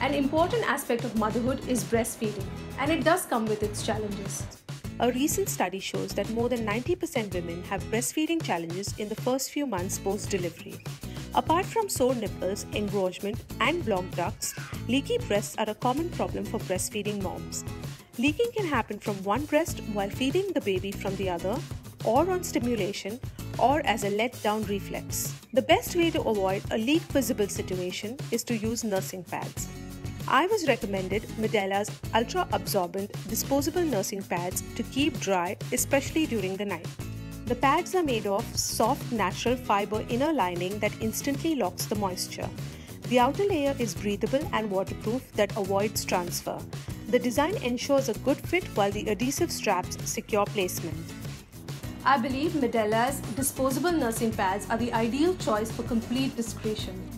An important aspect of motherhood is breastfeeding, and it does come with its challenges. A recent study shows that more than 90% women have breastfeeding challenges in the first few months post delivery. Apart from sore nipples, engorgement, and blocked ducts, leaky breasts are a common problem for breastfeeding moms. Leaking can happen from one breast while feeding the baby from the other, or on stimulation, or as a let down reflex. The best way to avoid a leak visible situation is to use nursing pads. I was recommended Medela's ultra absorbent disposable nursing pads to keep dry, especially during the night. The pads are made of soft natural fiber inner lining that instantly locks the moisture. The outer layer is breathable and waterproof that avoids transfer. The design ensures a good fit while the adhesive straps secure placement. I believe Medela's disposable nursing pads are the ideal choice for complete discretion.